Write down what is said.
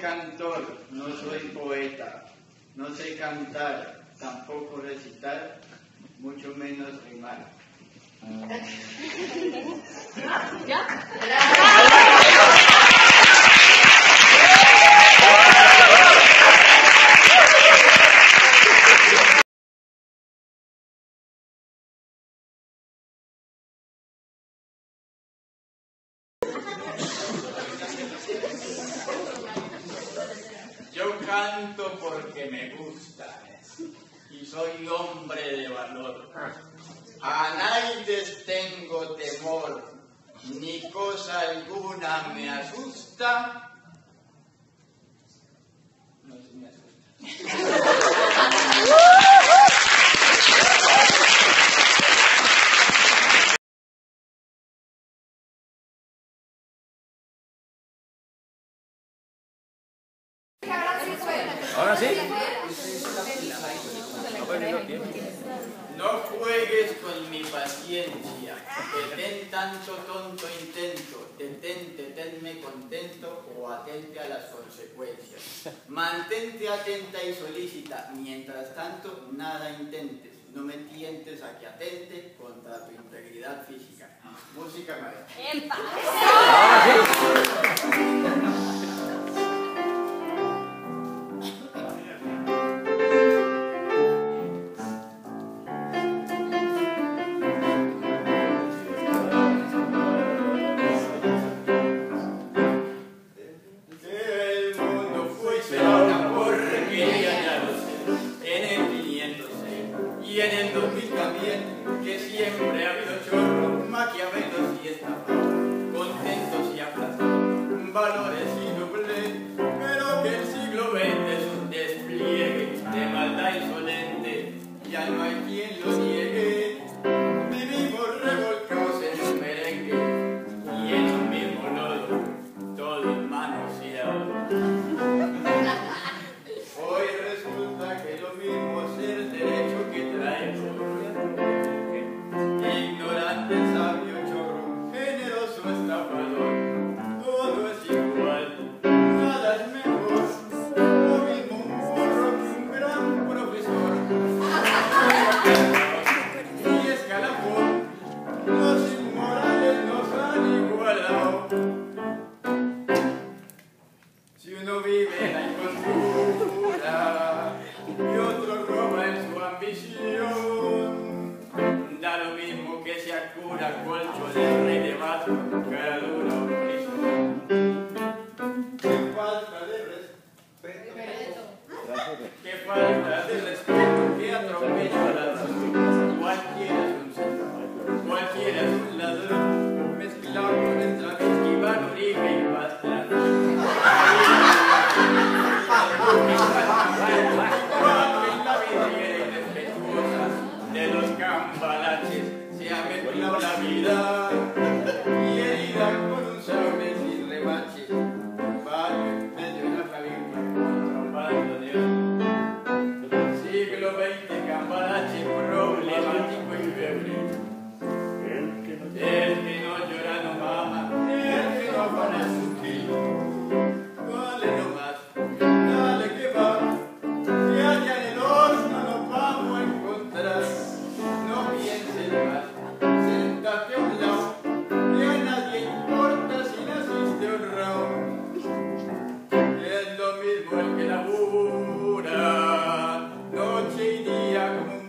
cantor, no soy poeta, no sé cantar, tampoco recitar, mucho menos rimar. canto porque me gusta y soy hombre de valor. A nadie tengo temor, ni cosa alguna me asusta. No me asusta. ¿Ahora sí? No juegues con mi paciencia, que ten tanto tonto intento, detente, tenme contento o atente a las consecuencias. Mantente atenta y solícita, mientras tanto nada intentes, no me tientes a que atente contra tu integridad física. Música maestra. Quien lo mit Klagen und Drachengebern und Ewig. Amen.